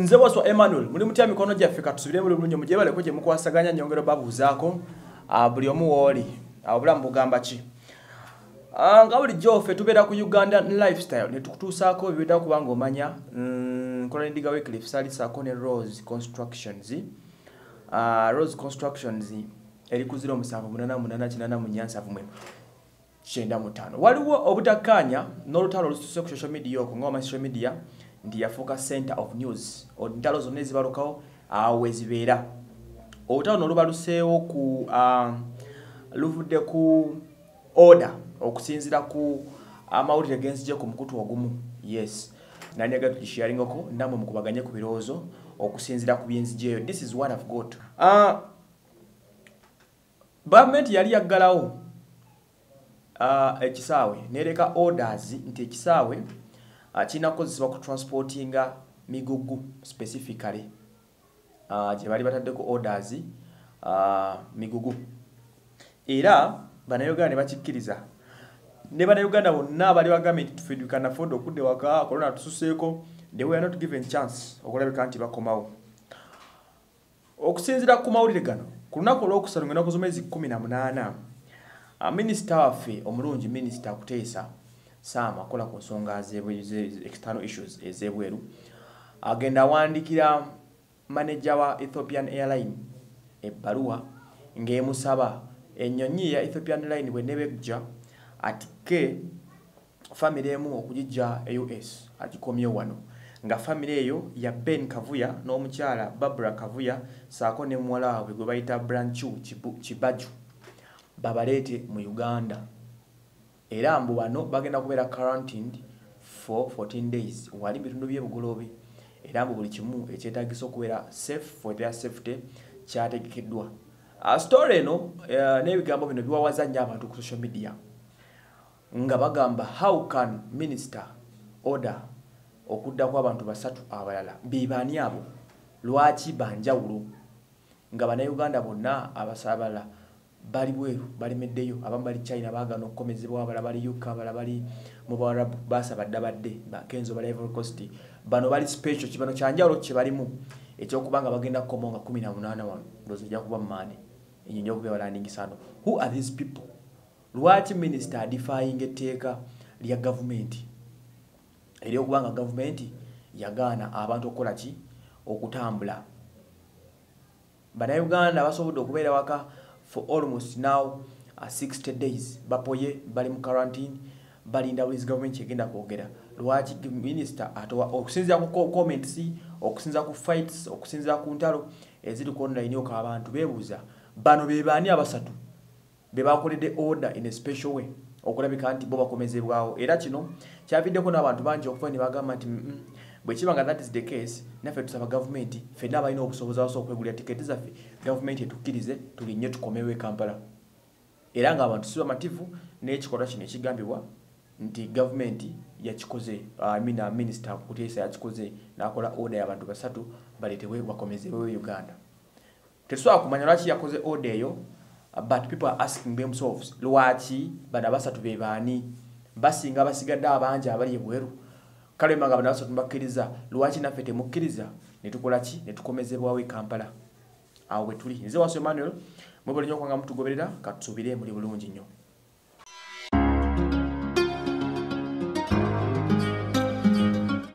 nze waswa emmanuel muli mutya mikono gyaffe? Katusubire muli bulungi mujebaleko gye mukwasaganya nyongero babuuzaako. Ah, buli omu wooli Ah, obulamu bugamba ki? Ah, nga bulijjo ffe tubeera ku uganda lifestyle. Ne tukutuusaako ebiwedda kuba nga omanya mm, nkola nendiga wyclif saalisaako ne rose constructions. Ah, rose constructions eri ku 0788 95 waliwo obutakkaanya n'olutalo olususe ku social media okwo ngaoma social media nti yafuuka center of news. Entalo zonna ezibalukawo awo wezibeera olutalo nolubaluseewo ku um, luvudde ku order okusinziira ku amawulire genzije ku mukutu ogumu. Yes. Nani aga tugisharingako namwe mukubaganye ku birowoozo okusinziira ku byenzijeeyo this is what i've got gavumenti yali yaggalawo ekisaawe. Nereka orders nti ekisaawe uh, kirina kukozesebwa ku transportinga migugu specifically. Uh, gye bali bataddeko orders uh, migugu. Era bannayuganda ne bakikkiriza. Ne bannayuganda bonna abali bagambye nti tufe tukanafooda okudde waka kolona tususeeko they were not given chance okulabika nti bakomawo. Okusinziira ku mawulire gano ku lunaku olwokusatu ngenda kuzomezi 18 Uh, minisita waffe omulungi minisita kuteesa saama akola ku nsonga external issues ez'ebweru. Agenda awandiikira maneja wa ethiopian airline ebbaluwa ng'emusaba ennyonyi ya ethiopian line bw'enebejja atike famire emu okugijja e us agikomye wano. Nga famire eyo ya ben kavuya n'omukyala barbara kavuya saako ne muwala waabwe gwe bayita branchu kibaju babaleete mu uganda era mbu bano bagenda kubeera quarantined for 14 days. Wali bitundu byebugolobe. Era mbu buli kimu ekyetagisa okubeera safe for their safety kyategekeddwa. Uh, story eno uh, n'ebigambo bino biwawaza nnyo abantu ku social media. Nga bagamba how can minister order okuddaku abantu basatu abalala? Bebaani abo? Lwaki banjawulo? Nga bannayuganda bonna abasaabala bali bweru balemeddeyo abamu bali china baagana okukomezebwa abala bali uk abala bali mu bawarabu basaba dda badde bakenzo bali ivory coast. Bano bali special kibano kyanjawulo kye balimu? Ekyokuba nga bagenda kukomawo nga 18 wano ndowooza ojja kuba mumaane enyonyi okuba balandingisano who are these people? Lwaki minisita adifying etteeka lya gavumenti? Eryokuba nga gavumenti yagaana abantu okukola ki? Okutambula. Bannayuganda basobodde okubeera waka for almost now uh, 60 days. Bapoye bali mu quarantine balinda bulizi gavumenti egenda kwogera. Lwaki minisita atowa okusinzira ku co- comments okusinzira ku fights okusinzira ku ntalo eziri ku online oka abantu beebuuza bano be baani abasatu be bakoledde order in a special way? Okulabika nti bo bakomezebwawo. Era kino kyaviddeko n'abantu bangi okuva ne bagamba nti "Mm, mm, bwe kiba nga that is the case naffe tusaba gavumenti ffenna abalina obusobozi abasobola okwegulira tiketi zaffe gavumenti etukkirize tulinnye tukomewo e kampala. Era ng'abantu si bamativu n'ekikolwa kino ekigambibwa nti gavumenti yakikoze mean, uh, minisita kuteesa yakikoze n'akola order y'abantu basatu baleetebwe bakomezebwewo uganda. Tetusobola kumanya lwaki yakoze order eyo but people are asking themselves lwaki bano abasatu be baani? Basinga basigadde abangi abali ebweru kale manga bano abasatu mubakkiriza lwaki naffe temukkiriza? Ne tukola ki? Ne tukomezebwawo e kampala. Awo bwe tuli. Nze waso emmanuel mwebali nnyo okwanga mutugoberera katusuubire muli bulungi nnyo